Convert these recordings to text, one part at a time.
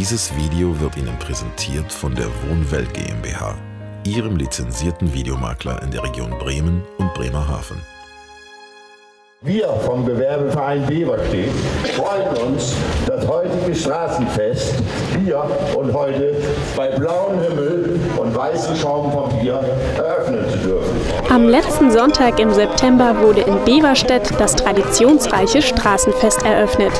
Dieses Video wird Ihnen präsentiert von der Wohnwelt GmbH, Ihrem lizenzierten Videomakler in der Region Bremen und Bremerhaven. Wir vom Gewerbeverein Beverstedt freuen uns, das heutige Straßenfest hier und heute bei blauem Himmel und weißem Schaum vom Bier eröffnen zu dürfen. Am letzten Sonntag im September wurde in Beverstedt das traditionsreiche Straßenfest eröffnet.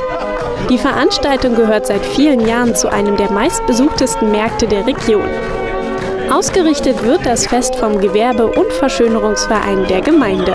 Die Veranstaltung gehört seit vielen Jahren zu einem der meistbesuchtesten Märkte der Region. Ausgerichtet wird das Fest vom Gewerbe- und Verschönerungsverein der Gemeinde.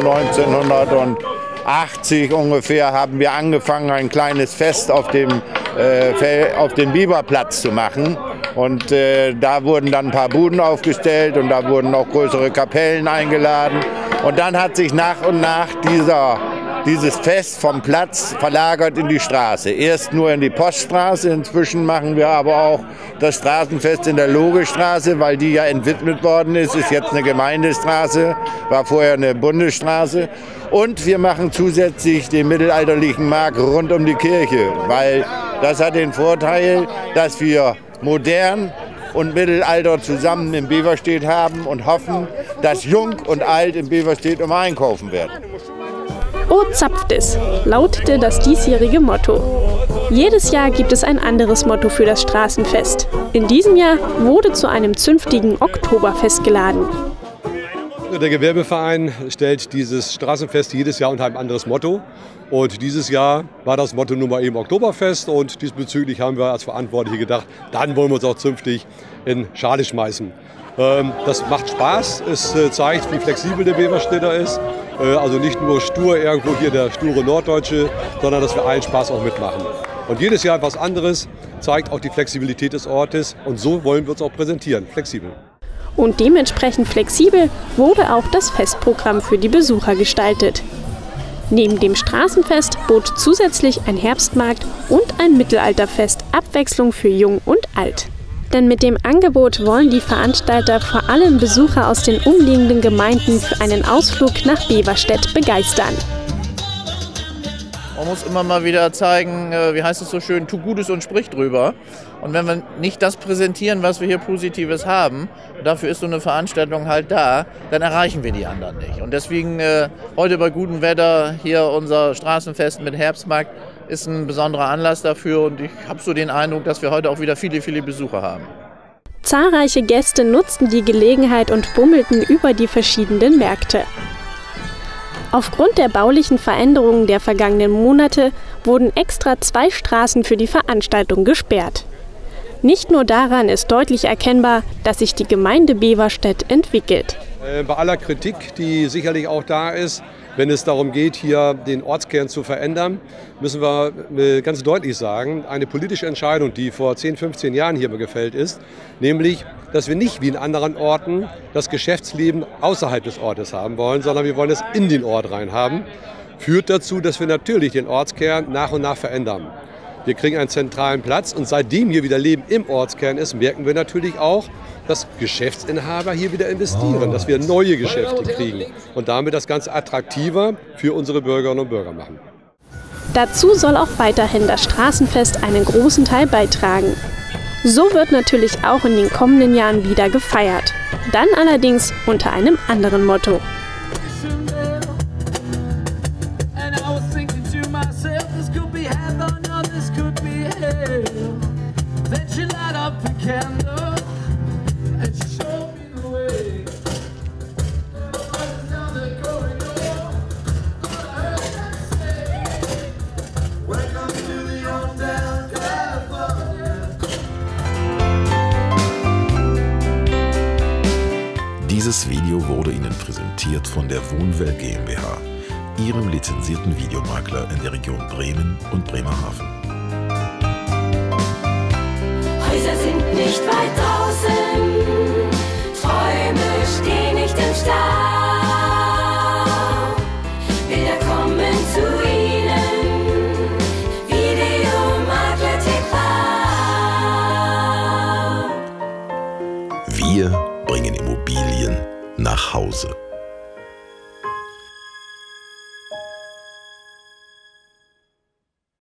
1980 ungefähr haben wir angefangen, ein kleines Fest auf dem, äh, auf dem Biberplatz zu machen. Und äh, da wurden dann ein paar Buden aufgestellt und da wurden auch größere Kapellen eingeladen. Und dann hat sich nach und nach dieser dieses Fest vom Platz verlagert in die Straße. Erst nur in die Poststraße, inzwischen machen wir aber auch das Straßenfest in der Logestraße, weil die ja entwidmet worden ist, ist jetzt eine Gemeindestraße, war vorher eine Bundesstraße. Und wir machen zusätzlich den mittelalterlichen Markt rund um die Kirche, weil das hat den Vorteil, dass wir modern und Mittelalter zusammen in Beverstedt haben und hoffen, dass Jung und Alt in Beverstedt immer einkaufen werden. Oh zapft es, lautete das diesjährige Motto. Jedes Jahr gibt es ein anderes Motto für das Straßenfest. In diesem Jahr wurde zu einem zünftigen Oktoberfest geladen. Der Gewerbeverein stellt dieses Straßenfest jedes Jahr unter ein anderes Motto. Und dieses Jahr war das Motto nun mal eben Oktoberfest. Und diesbezüglich haben wir als Verantwortliche gedacht, dann wollen wir uns auch zünftig in Schale schmeißen. Ähm, das macht Spaß. Es äh, zeigt, wie flexibel der Beverstädter ist. Äh, also nicht nur stur irgendwo hier der sture Norddeutsche, sondern dass wir allen Spaß auch mitmachen. Und jedes Jahr etwas anderes zeigt auch die Flexibilität des Ortes. Und so wollen wir uns auch präsentieren, flexibel. Und dementsprechend flexibel wurde auch das Festprogramm für die Besucher gestaltet. Neben dem Straßenfest bot zusätzlich ein Herbstmarkt und ein Mittelalterfest Abwechslung für Jung und Alt. Denn mit dem Angebot wollen die Veranstalter vor allem Besucher aus den umliegenden Gemeinden für einen Ausflug nach Beverstedt begeistern. Man muss immer mal wieder zeigen, äh, wie heißt es so schön, tu Gutes und sprich drüber. Und wenn wir nicht das präsentieren, was wir hier Positives haben, dafür ist so eine Veranstaltung halt da, dann erreichen wir die anderen nicht. Und deswegen äh, heute bei gutem Wetter hier unser Straßenfest mit Herbstmarkt ist ein besonderer Anlass dafür und ich habe so den Eindruck, dass wir heute auch wieder viele, viele Besucher haben. Zahlreiche Gäste nutzten die Gelegenheit und bummelten über die verschiedenen Märkte. Aufgrund der baulichen Veränderungen der vergangenen Monate wurden extra zwei Straßen für die Veranstaltung gesperrt. Nicht nur daran ist deutlich erkennbar, dass sich die Gemeinde Beverstedt entwickelt. Äh, bei aller Kritik, die sicherlich auch da ist, wenn es darum geht, hier den Ortskern zu verändern, müssen wir äh, ganz deutlich sagen, eine politische Entscheidung, die vor 10, 15 Jahren hier gefällt ist, nämlich, dass wir nicht wie in anderen Orten das Geschäftsleben außerhalb des Ortes haben wollen, sondern wir wollen es in den Ort rein haben, führt dazu, dass wir natürlich den Ortskern nach und nach verändern. Wir kriegen einen zentralen Platz und seitdem hier wieder Leben im Ortskern ist, merken wir natürlich auch, dass Geschäftsinhaber hier wieder investieren, dass wir neue Geschäfte kriegen und damit das Ganze attraktiver für unsere Bürgerinnen und Bürger machen. Dazu soll auch weiterhin das Straßenfest einen großen Teil beitragen. So wird natürlich auch in den kommenden Jahren wieder gefeiert. Dann allerdings unter einem anderen Motto. Dieses Video wurde Ihnen präsentiert von der Wohnwelt GmbH, Ihrem lizenzierten Videomakler in der Region Bremen und Bremerhaven. nicht weit draußen. Träume stehen nicht im Stau. Bilder kommen zu Ihnen. Videomakler TV. Wir bringen Immobilien nach Hause.